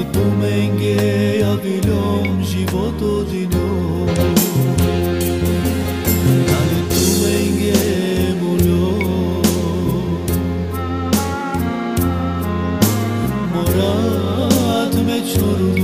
Ζητούμενγκε αβιλόμ životo δινό Ζητούμενγκε μολό Morat me çorun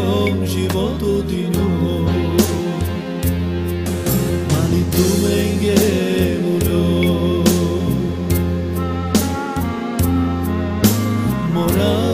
longe volto de novo. Manitu mengue murou Morando